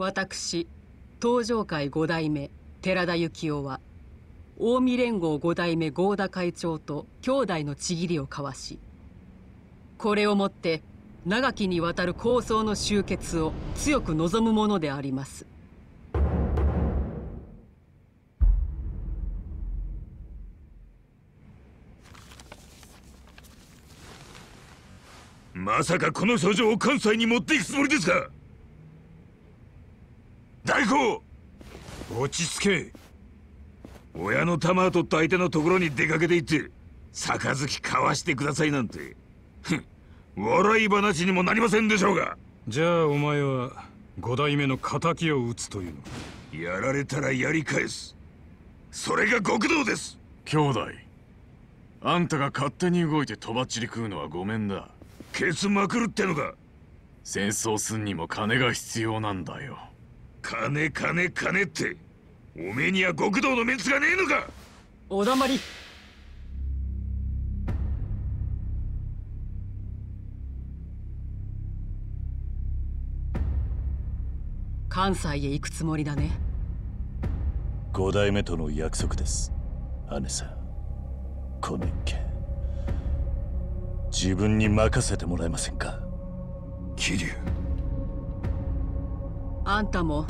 私東上会五代目寺田幸雄は近江連合五代目合田会長と兄弟のちぎりを交わしこれをもって長きにわたる構想の終結を強く望むものであります。まさかこの書状を関西に持っていくつもりですか？大工落ち着け。親の玉を取った相手のところに出かけて行って杯交わしてくださいなんて。笑い話にもなりませんでしょうが。じゃあお前は五代目の敵を討つというのやられたらやり返す。それが極道です。兄弟。あんたが勝手に動いてとばっちり食うのはごめんだ。ケツまくるってのか。戦争すんにも金が必要なんだよ金金金っておめえには極道のメンツがねえのか！おだまり。関西へ行くつもりだね。五代目との約束です。姉さん。この一件自分に任せてもらえませんか？桐生あんたも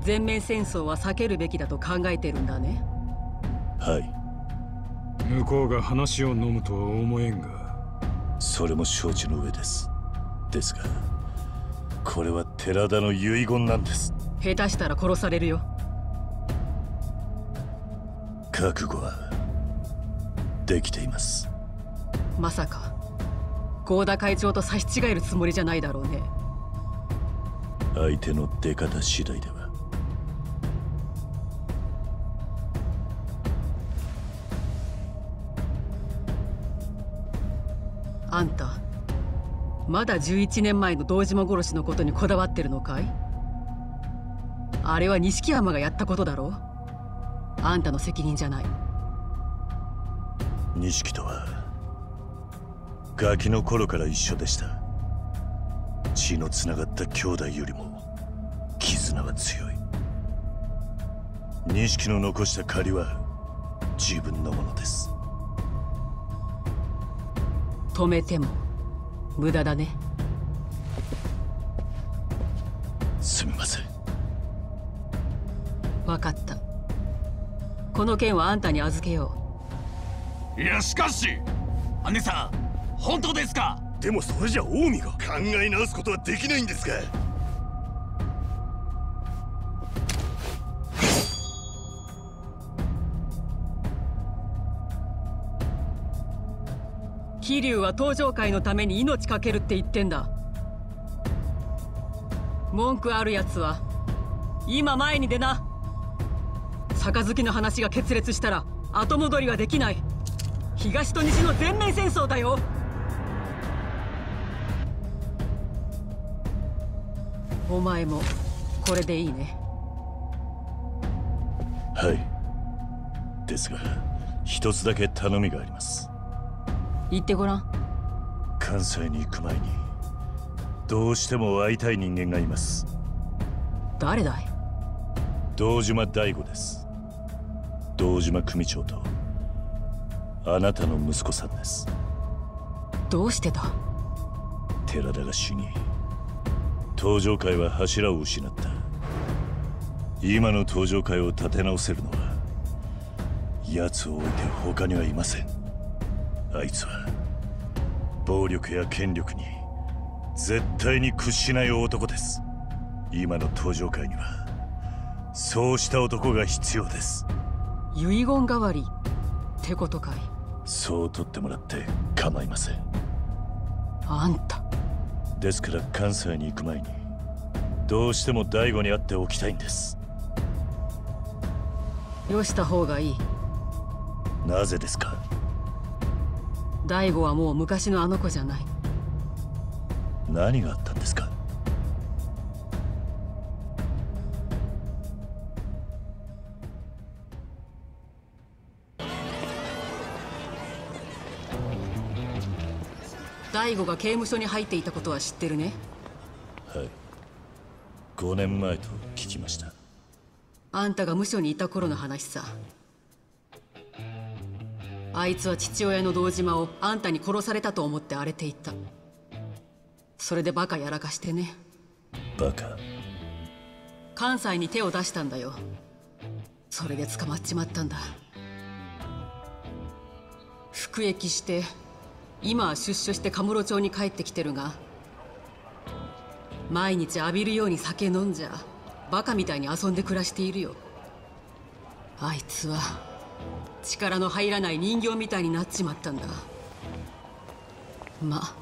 全面戦争は避けるべきだと考えてるんだね。はい。向こうが話を飲むとは思えんが。それも承知の上です。ですがこれは寺田の遺言なんです。下手したら殺されるよ。覚悟はできています。まさか合田会長と差し違えるつもりじゃないだろうね相手の出方次第ではあんたまだ11年前の堂島殺しのことにこだわってるのかい？あれは錦山がやったことだろあんたの責任じゃない。錦とはガキの頃から一緒でした血のつながった兄弟よりも絆は強い。錦の残した借りは自分のものです。止めても無駄だね。すみません。分かった。この件はあんたに預けよう。いやしかし姉さん本当ですか？でもそれじゃ近江が。考え直すことはできないんですか？桐生は登場会のために命かけるって言ってんだ。文句あるやつは今前に出な。杯の話が決裂したら後戻りはできない。東と西の全面戦争だよ。お前もこれでいいね。はい。ですが一つだけ頼みがあります。言ってごらん。関西に行く前にどうしても会いたい人間がいます。誰だい？堂島大吾です。堂島組長とあなたの息子さんです。どうしてだ？寺田が死に登場会は柱を失った。今の登場会を立て直せるのは奴を置いて他にはいません。あいつは暴力や権力に絶対に屈しない男です。今の登場会にはそうした男が必要です。遺言代わりってことかい。そう取ってもらって構いません。あんたですから関西に行く前にどうしても大悟に会っておきたいんです。よした方がいい。なぜですか？大悟はもう昔のあの子じゃない。何があったんですか？大悟が刑務所に入っていたことは知ってるね？はい。5年前と昨きました。あんたが無所にいた頃の話さ。あいつは父親の堂島をあんたに殺されたと思って荒れていた。それでバカやらかしてね。バカ。関西に手を出したんだよ。それで捕まっちまったんだ。服役して今出所してカムロ町に帰ってきてるが毎日浴びるように酒飲んじゃバカみたいに遊んで暮らしているよ。あいつは力の入らない人形みたいになっちまったんだ。ま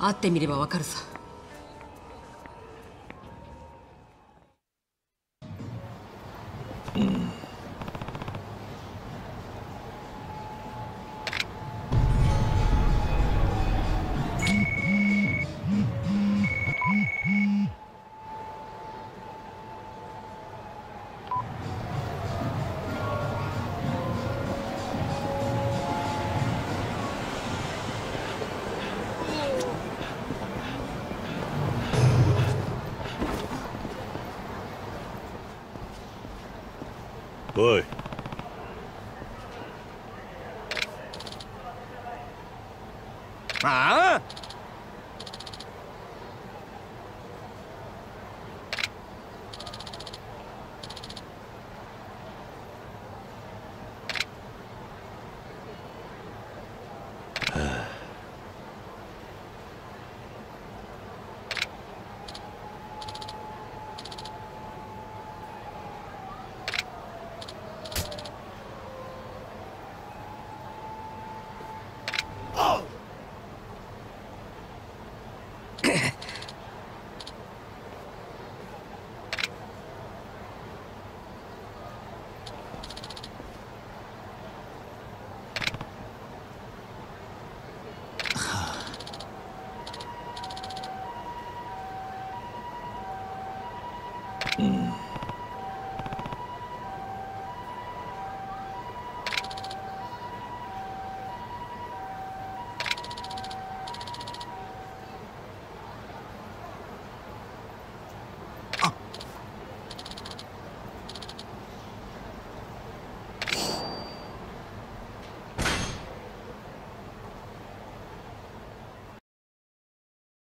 会ってみればわかるさ。うん。10 Hả? 嗯。